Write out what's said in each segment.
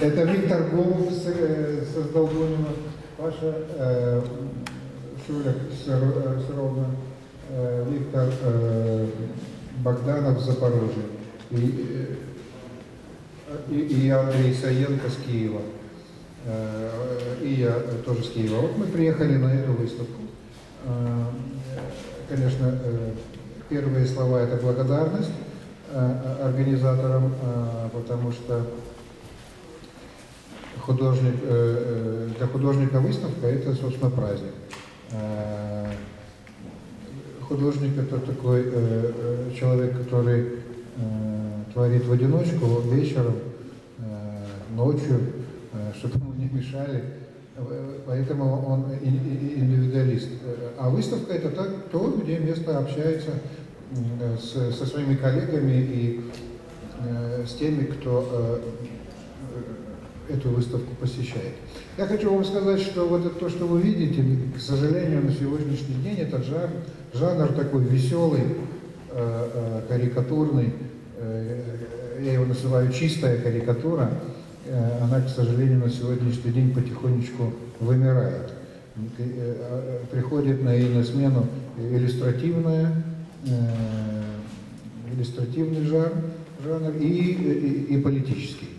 Это Виктор Голуб создал Бунина, Паша э, Шуляк Сыр- Сыровна, э, Виктор э, Богданов Запорожье и, э, и, и Андрей Саенко с Киева. Э, И я тоже с Киева. Вот мы приехали на эту выставку. Э, Конечно, э, первые слова это благодарность э, организаторам, э, потому что художник, э, э, для художника выставка это, собственно, праздник. Э, Художник это такой человек, который творит в одиночку вечером, ночью, чтобы ему не мешали. Поэтому он индивидуалист. А выставка это то, где место общается со своими коллегами и с теми, кто эту выставку посещает. Я хочу вам сказать, что вот это то, что вы видите, к сожалению, на сегодняшний день этот жанр, жанр такой веселый, э, э, карикатурный, э, я его называю чистая карикатура, э, она, к сожалению, на сегодняшний день потихонечку вымирает. Э, э, Приходит на на смену иллюстративная, э, иллюстративный жанр, жанр и, и, и политический.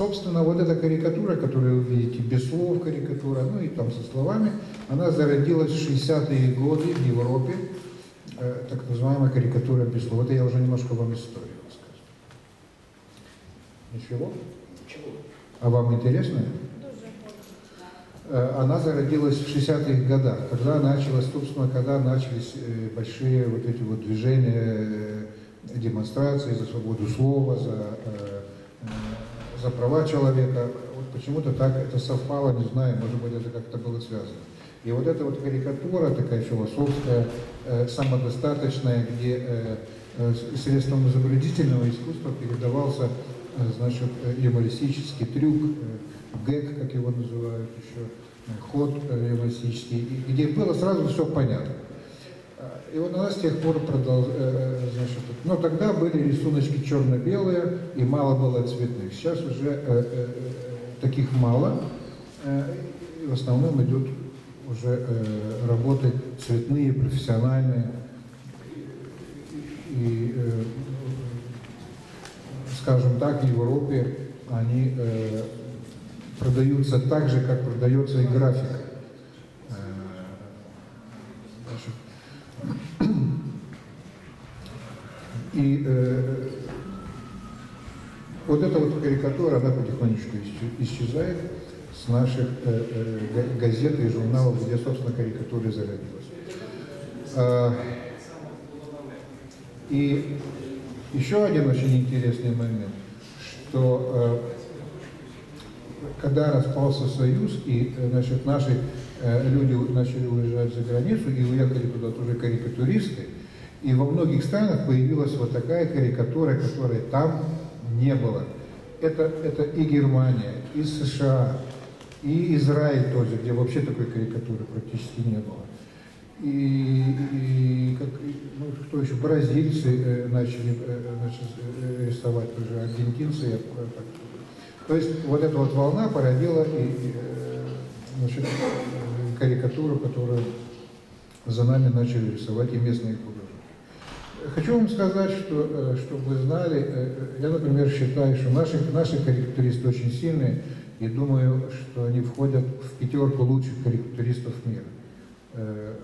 Собственно, вот эта карикатура, которую вы видите, без слов карикатура, ну и там со словами, она зародилась в 60-е годы в Европе, э, так называемая карикатура без слов. Это я уже немножко вам историю расскажу. Ничего? Чего? А вам интересно? Э, Она зародилась в 60-х годах, когда началось, собственно, когда начались э, большие вот эти вот движения, э, демонстрации за свободу слова, за, э, э, за права человека. Вот почему-то так это совпало, не знаю, может быть, это как-то было связано. И вот эта вот карикатура такая философская, э, самодостаточная, где э, э, средством изобразительного искусства передавался, э, значит, юмористический трюк, э, гэг, как его называют еще, э, ход э, юмористический, где было сразу все понятно. И вот она с тех пор продолжает, значит, но тогда были рисуночки черно-белые и мало было цветных. Сейчас уже э, э, э, таких мало, э, и в основном идут уже э, работы цветные, профессиональные. И, э, скажем так, в Европе они э, продаются так же, как продается и графика. Э, значит, И э, вот эта вот карикатура, она потихонечку исче- исчезает с наших э, э, га- газет и журналов, где, собственно, карикатура зародилась. А, И еще один очень интересный момент, что э, когда распался Союз, и э, значит, наши э, люди начали уезжать за границу, и уехали туда тоже карикатуристы, и во многих странах появилась вот такая карикатура, которой там не было. Это, это и Германия, и США, и Израиль тоже, где вообще такой карикатуры практически не было. И, и как, ну, кто еще, бразильцы э, начали э, значит, э, рисовать тоже, аргентинцы. я, так. То есть вот эта вот волна породила и, и, э, значит, э, карикатуру, которую за нами начали рисовать и местные художники. Хочу вам сказать, что, э, чтобы вы знали, э, я, например, считаю, что наши, наши карикатуристы очень сильные, и думаю, что они входят в пятерку лучших карикатуристов мира. Э,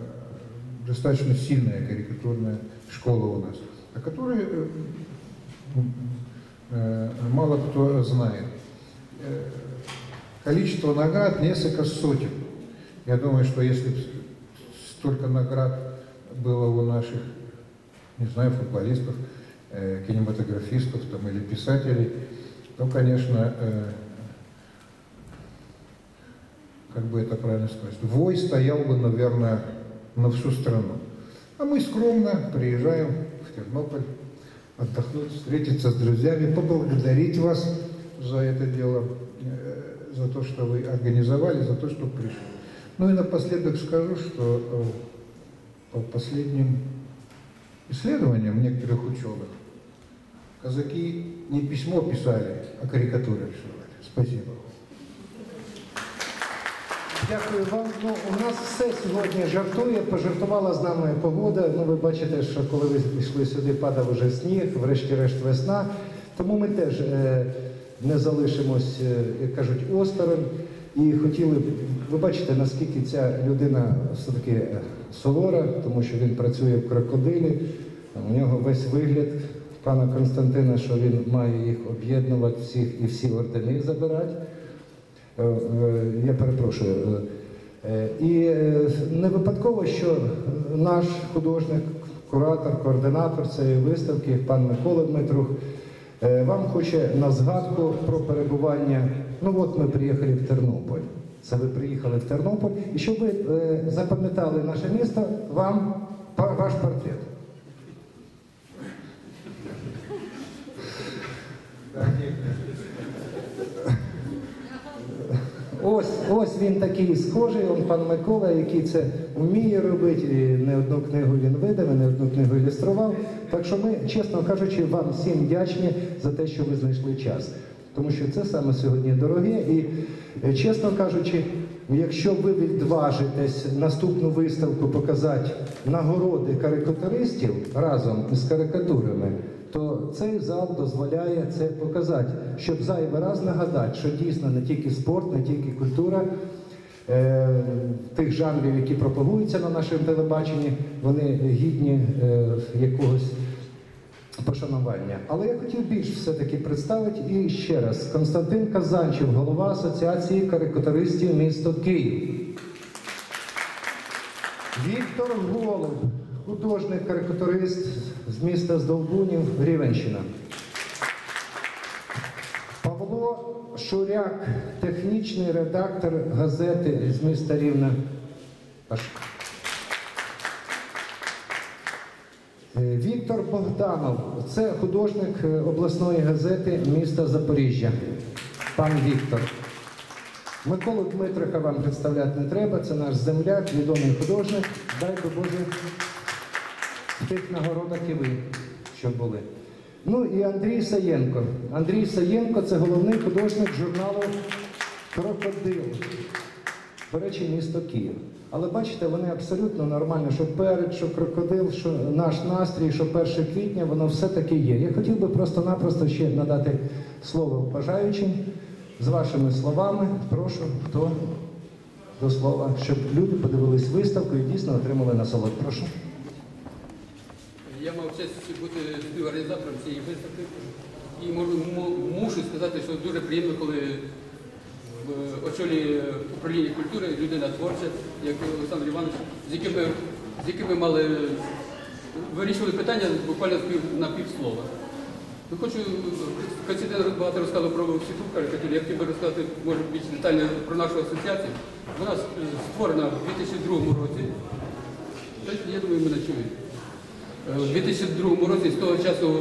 Достаточно сильная карикатурная школа у нас, о которой э, э, мало кто знает. Э, Количество наград несколько сотен. Я думаю, что если столько наград было у наших не знаю, футболистов, э, кинематографистов там, или писателей, то, конечно, э, как бы это правильно сказать, вой стоял бы, наверное, на всю страну. А мы скромно приезжаем в Тернополь отдохнуть, встретиться с друзьями, поблагодарить вас за это дело, э, за то, что вы организовали, за то, что пришли. Ну и напоследок скажу, что э, по последним исследованиям некоторых ученых, казаки не письмо писали, а карикатуры рисовали. Спасибо. Дякую вам. Ну, у нас все сьогодні жартує, пожартувала з нами погода. Ну, ви бачите, що коли ви йшли сюди, падав уже сніг, врешті-решт весна. Тому ми теж е, не залишимось, е, як кажуть, осторонь. І хотіли б, ви бачите, наскільки ця людина все-таки е, сувора, тому що він працює в крокодилі. У нього весь вигляд пана Константина, що він має їх об'єднувати всіх і всі ордени забирати. Е, е, Я перепрошую. І не випадково, що наш художник, куратор, координатор цієї виставки, пан Микола Дмитрук, е, вам хоче на згадку про перебування. Ну от ми приїхали в Тернопіль. Це ви приїхали в Тернопіль. І щоб ви е, запам'ятали наше місто, вам ваш портрет. Ось, ось він такий схожий, он пан Микола, який це вміє робити. І не одну книгу він видав, і не одну книгу ілюстрував. Так що ми, чесно кажучи, вам всім вдячні за те, що ви знайшли час. Тому що це саме сьогодні дороге. І е, чесно кажучи, якщо ви відважитесь наступну виставку показати нагороди карикатуристів разом з карикатурами, то цей зал дозволяє це показати, щоб зайвий раз нагадати, що дійсно не тільки спорт, не тільки культура е, тих жанрів, які пропагуються на нашому телебаченні, вони гідні е, якогось пошанування. Але я хотів більш все-таки представити і ще раз Константин Казанчев, голова Асоціації карикатуристів міста Київ. Віктор Голуб, художник-карикатурист з міста Здолбунів, Рівенщина. Павло Шуряк, технічний редактор газети з міста Рівна. Аж. Е, Віктор Богданов, це художник е, обласної газети міста Запоріжжя. Пан Віктор. Миколу Дмитриха вам представляти не треба, це наш земляк, відомий художник. Дай би Боже в тих нагородах і ви, щоб були. Ну і Андрій Саєнко. Андрій Саєнко це головний художник журналу Крокодил. До речі, місто Київ. Але бачите, вони абсолютно нормально, що перед, що крокодил, що наш настрій, що 1 квітня, воно все-таки є. Я хотів би просто-напросто ще надати слово бажаючим з вашими словами. Прошу, хто до слова, щоб люди подивились виставку і дійсно отримали насолод. Прошу. Я мав честь бути співорганізатором цієї виставки і можу, мушу сказати, що дуже приємно, коли в очолі управління культури людина творча, як Олександр Іванович, з якими, з якими мали вирішували питання буквально на півслова. Ну, хочу, Константин багато розказав про світу карикатурі, я хотів би розказати, може, більш детально про нашу асоціацію. Вона е, створена в 2002 році. Я думаю, мене чують. Е, У 2002 році з того часу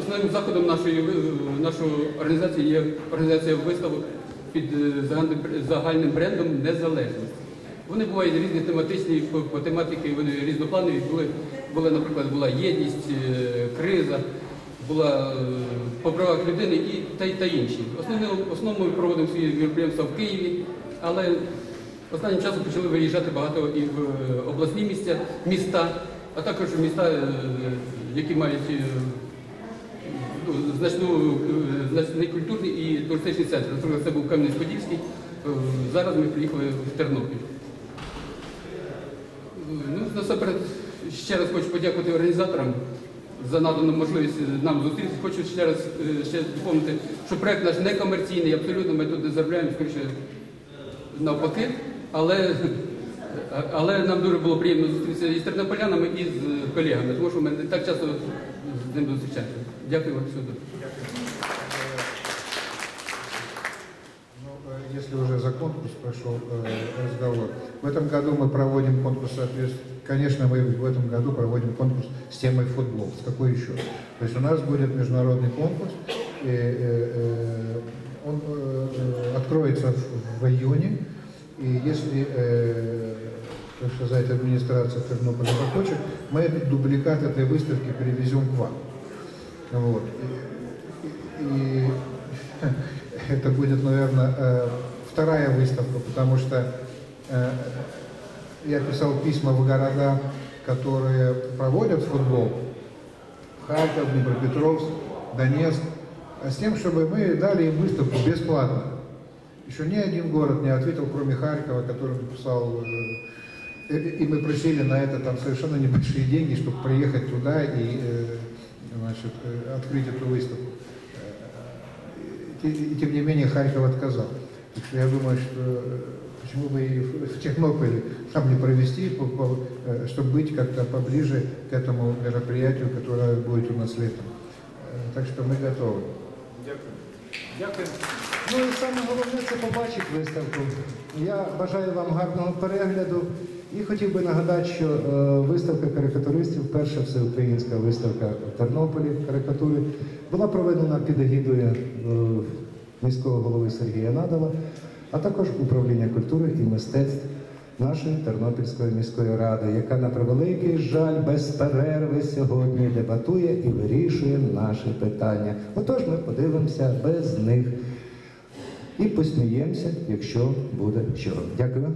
основним заходом нашої, нашої організації є організація виставок під е, загальним, брендом Незалежність. Вони бувають різні тематичні, по, тематиці вони різнопланові. Були, була, наприклад, була єдність, е, криза, була е, по правах людини і та, та інші. Основним, основному ми проводимо свої мероприємства в Києві, але останнім часом почали виїжджати багато і в обласні місця, міста, а також міста, які мають ну, значну, е, значний культурний і туристичний центр. Це був Кам'янець-Подільський, е, зараз ми приїхали в Тернопіль. Ну, насамперед, ще раз хочу подякувати організаторам за надану можливість нам зустрітися. Хочу ще раз е, ще доповнити, що проект наш не комерційний, абсолютно ми тут не заробляємо, скоріше навпаки. Але, але нам дуже було приємно зустрітися і з тернополянами, і з колегами, тому що ми не так часто з ними зустрічаємося. Дякую вам всюди. Конкурс прошел э, разговор, в этом году мы проводим конкурс, соответственно, конечно, мы в этом году проводим конкурс с темой футбол. С какой еще? То есть у нас будет международный конкурс, и, э, э, он э, откроется в, в июне, и если, э, сказать, администрация Тернополя захочет, мы этот дубликат этой выставки перевезем к вам. Вот. И И это будет, наверное, э, вторая выставка, потому что э, я писал письма в города, которые проводят футбол. Харьков, Днепропетровск, Донецк. а С тем, чтобы мы дали им выставку бесплатно. Еще ни один город не ответил, кроме Харькова, который написал... э, И мы просили на это там совершенно небольшие деньги, чтобы приехать туда и э, значит, э, открыть эту выставку. Э, И, и тем не менее Харьков отказал. Так что я думаю, что э, почему бы и в в Технополе там не провести, по- по- э, чтобы быть как-то поближе к этому мероприятию, которое будет у нас летом. Э, Так что мы готовы. Дякую. Ну і саме головне це побачити виставку. Я бажаю вам гарного перегляду і хотів би нагадати, що е, виставка карикатуристів, перша всеукраїнська виставка в Тернополі карикатури, була проведена під егідою е, міського голови Сергія Надала, а також управління культури і мистецтв нашої Тернопільської міської ради, яка на превеликий жаль без перерви сьогодні дебатує і вирішує наші питання. Отож, ми подивимося без них і посміємося, якщо буде що. Дякую.